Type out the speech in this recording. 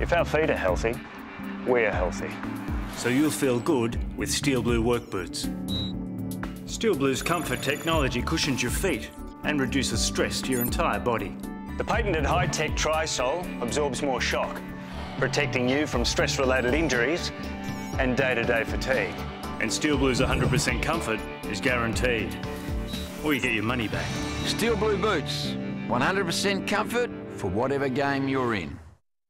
If our feet are healthy, we're healthy. So you'll feel good with Steel Blue work boots. Steel Blue's comfort technology cushions your feet and reduces stress to your entire body. The patented high-tech TriSole absorbs more shock, protecting you from stress-related injuries and day-to-day fatigue. And Steel Blue's 100% comfort is guaranteed. Or you get your money back. Steel Blue boots, 100% comfort for whatever game you're in.